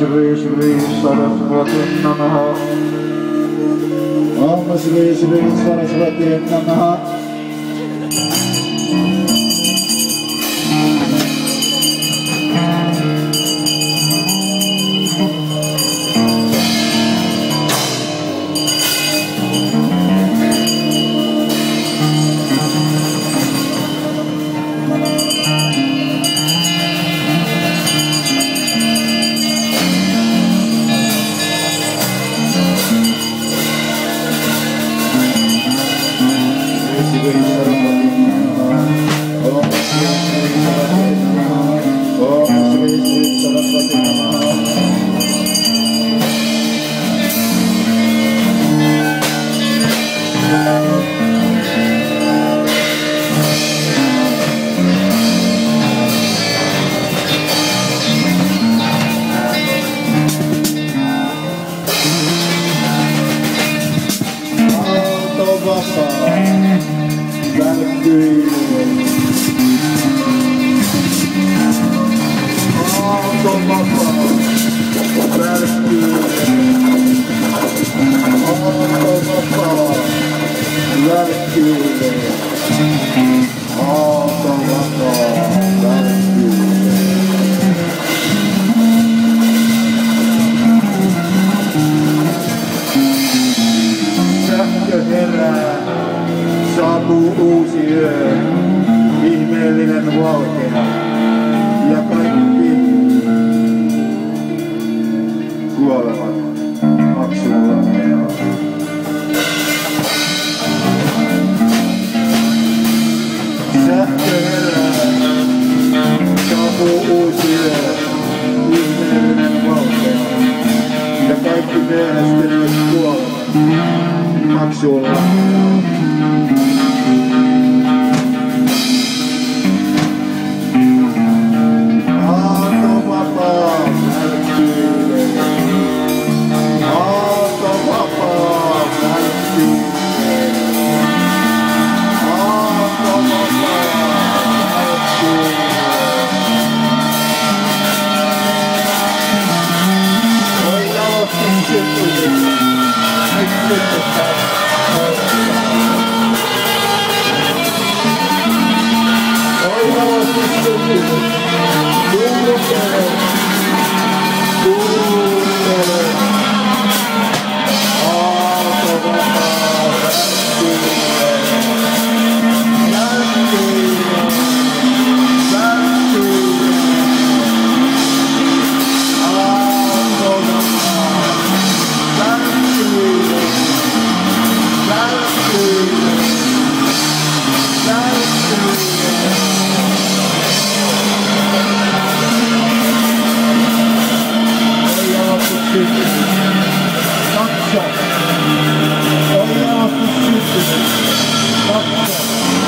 شبري شبري صرف وطن نمها أم شبري شبري صرف وطن نمها bu araba. Maksimum olarak. Dertlere, çabuk ucuyla, yüzlerine valde. Ja kaikki mielestäni kuolevat. Maksimum olarak. 谢谢谢谢谢谢谢谢谢谢谢谢谢谢谢谢ション。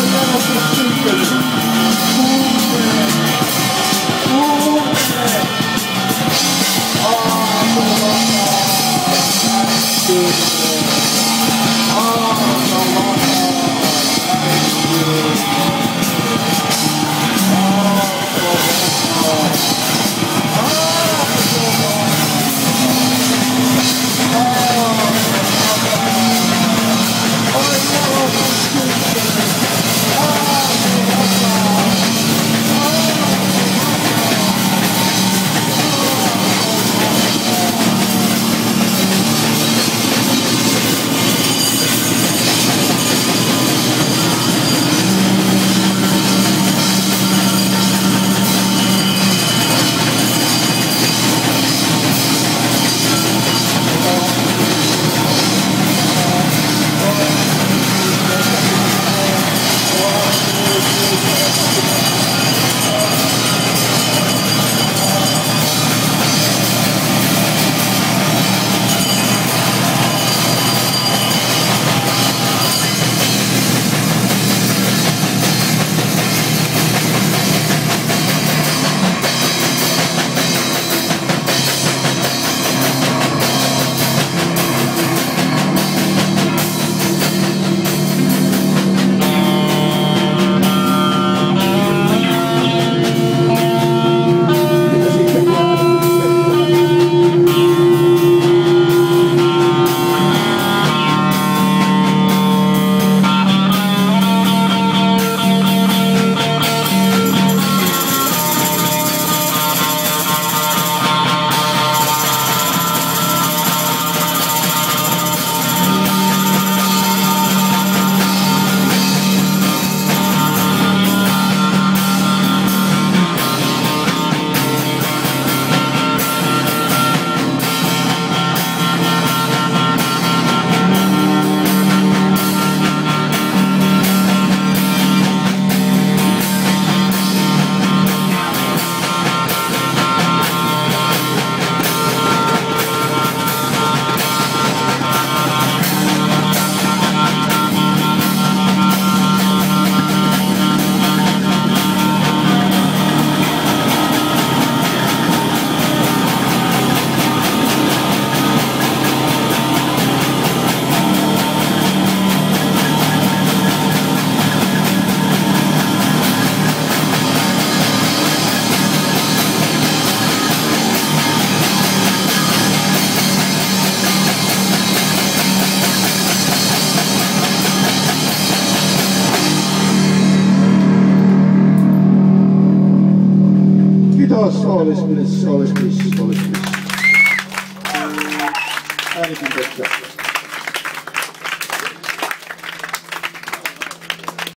Mañana se escucha Oh, all is bliss, all is bliss, all is bliss.